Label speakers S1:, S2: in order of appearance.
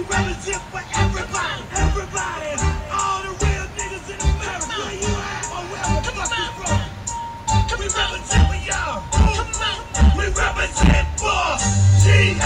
S1: We represent for everybody, everybody. All the real niggas in America. Where you at Come on. the fuck? We represent for y'all. Come on. We represent for G.